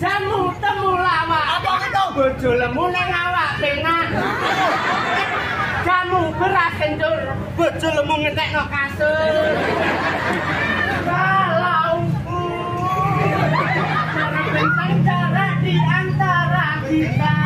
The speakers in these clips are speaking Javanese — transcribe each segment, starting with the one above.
jamu temulawak. Apa itu? Bojo lemu nang awak penak. Jamu beras kencur, bojo lemu ngentekno kasur. Kalau bentang jarak di antara kita.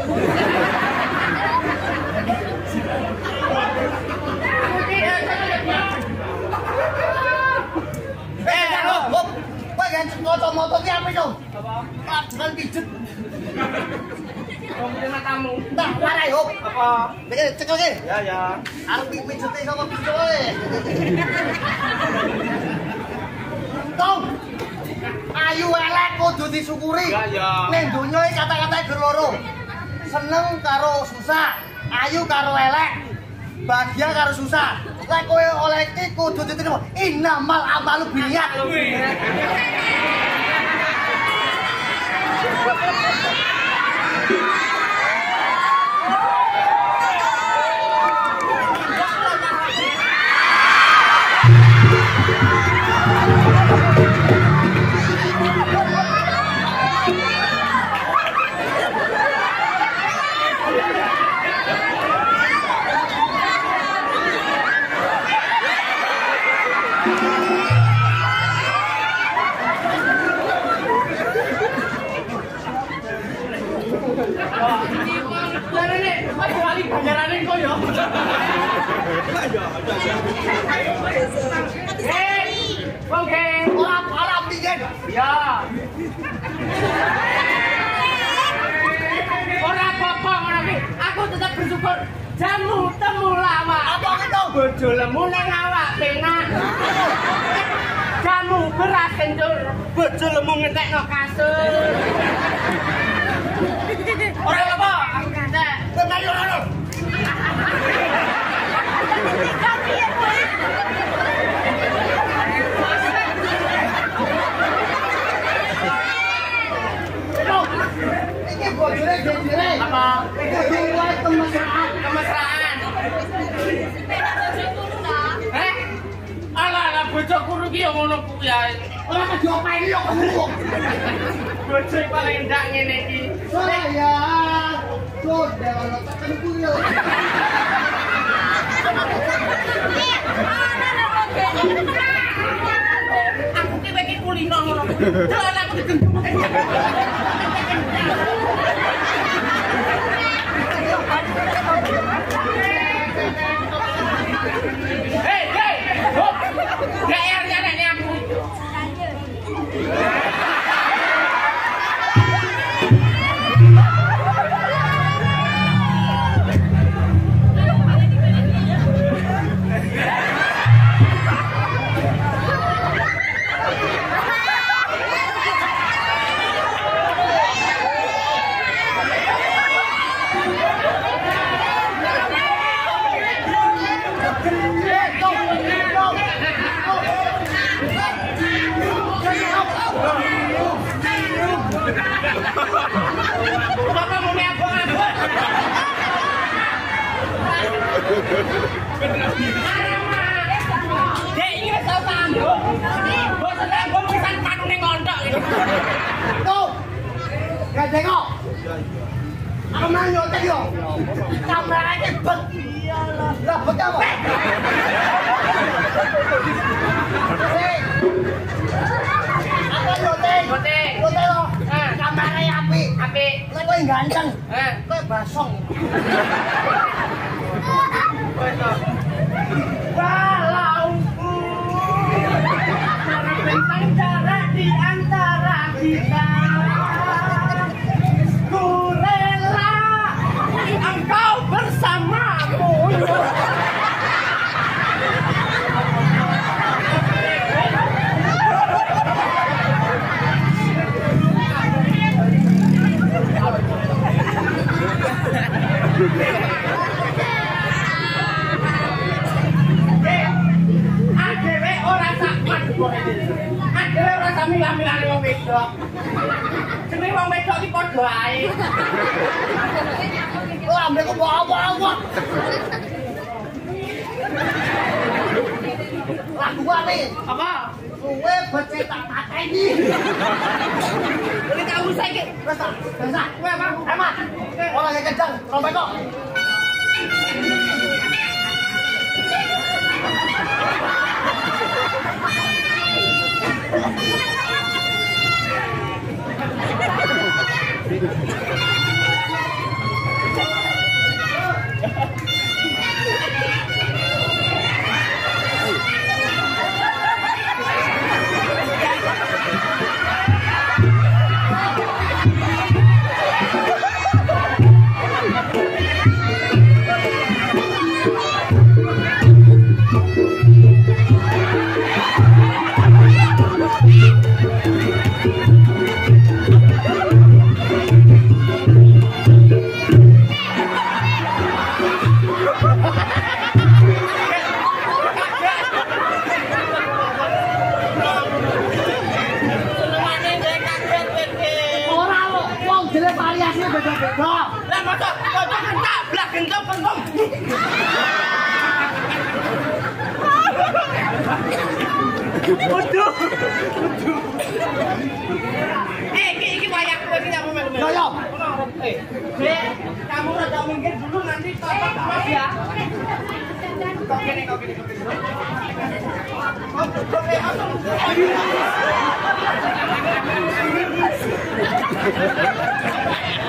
Eh, hop, hop. Kowe kan kacamata ki apa to? Apa? Jangan pijet. Wong tamu. Nah, warai hop. Apa? Iki cekel ki. Ya ya. Arep pijete sama pijoe. Tong. Ayu elek kudu disyukuri. Ya, ya. Ning donya iki kata-katane ger loro. Seneng karo susah, ayu karo elek. Bahagia karo susah. Lek kowe oleh iki kudu diterima. Innamal amalu binniyat. Jarane, bersyukur jamu temulawak. Apa itu? Bojo lemu nang awak penak. Jamu beras kencur, bojo lemu ngentekno kasur. Ora apa, aku ora. Iki bojone jejere. Apa? Iki dinilai kemesraan. Ngono kuwi ae. Ora kejopeni yo kemu. Bojo paling ndak ngene iki. Saya sudah ono tekenku yo. Aku ki kulino ngono. Aku digendong. Aku mau nyotek yo. Sampai aja bet. Iyalah. Lah bet apa? Ganteng. Eh. Kowe basong. wong wedok iki padha ae. Lambe kok apa-apa. Lagu apik. Apa? Kowe becek tak pateni. Ini tak usah iki. Wes tak, wes tak. Kowe apa? Hemat. Ora ngek kencang, rompet kok. Senengane Waduh. Eh, iki iki wayah kowe iki aku melu. Yo, yo. Eh, Dek, kamu rada minggir dulu nanti tolong Mas ya. Kok gini, kok kok kok eh, aku- Ganjel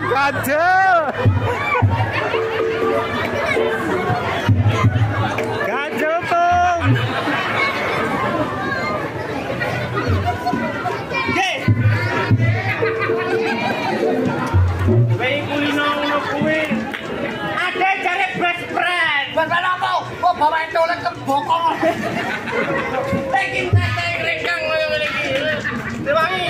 kok ganjel. Ganjel tung. Nggih. Kowe kulino ngono kuwi. Ade jare best friend. Bapak apa? Kok bawa colek ke bokong? Saiki tete renggang koyo ngene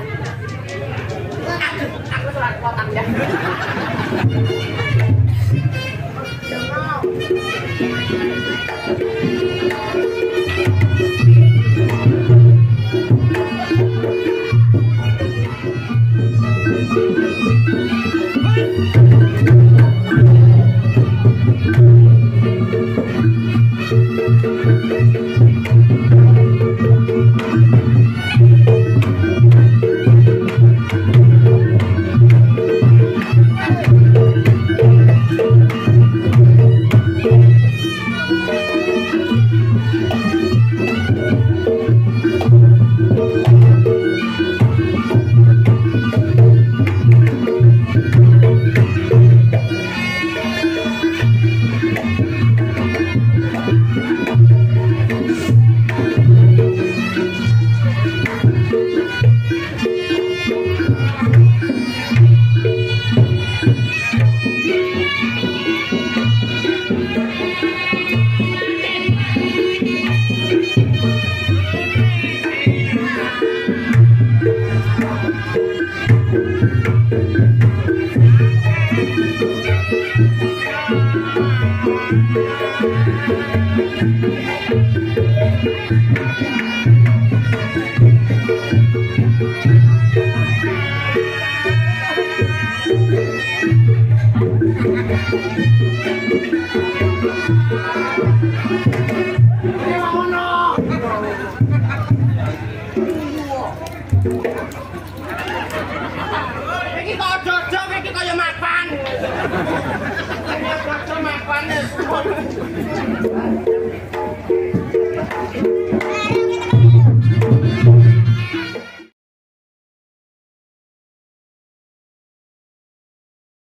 Aku telah kotak Thank mapan.